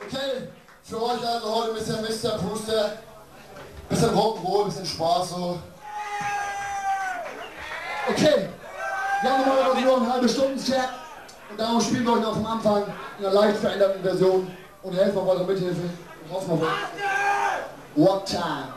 Okay, für euch also heute ein bisschen Mr. Brewster. Bisschen Rock'n'Roll, bisschen Spaß so. Okay, wir haben heute nur eine halbe Stunde Chat und darum spielen wir euch noch vom Anfang in einer leicht veränderten Version und helfen auf eure Mithilfe und hoffen auf euch. What time?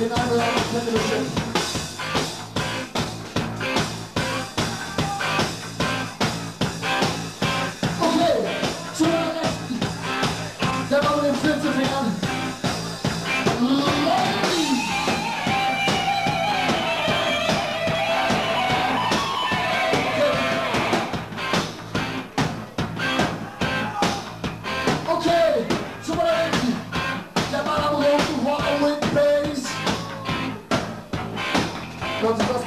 你们爱不爱？你们决定。quantos anos?